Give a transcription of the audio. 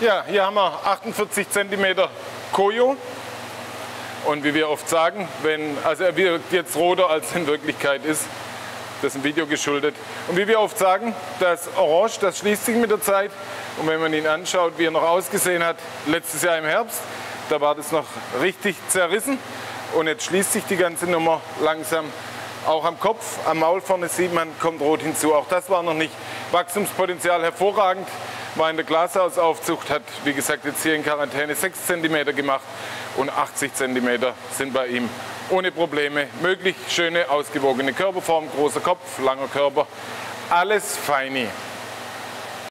Ja, hier haben wir 48 cm Koyo. Und wie wir oft sagen, wenn, also er wirkt jetzt roter, als in Wirklichkeit ist. Das ist ein Video geschuldet. Und wie wir oft sagen, das Orange, das schließt sich mit der Zeit. Und wenn man ihn anschaut, wie er noch ausgesehen hat, letztes Jahr im Herbst, da war das noch richtig zerrissen. Und jetzt schließt sich die ganze Nummer langsam. Auch am Kopf, am Maul vorne sieht man, kommt rot hinzu. Auch das war noch nicht Wachstumspotenzial hervorragend. War in der Glashausaufzucht, hat wie gesagt jetzt hier in Quarantäne 6 cm gemacht und 80 cm sind bei ihm ohne Probleme möglich. Schöne, ausgewogene Körperform, großer Kopf, langer Körper, alles feini.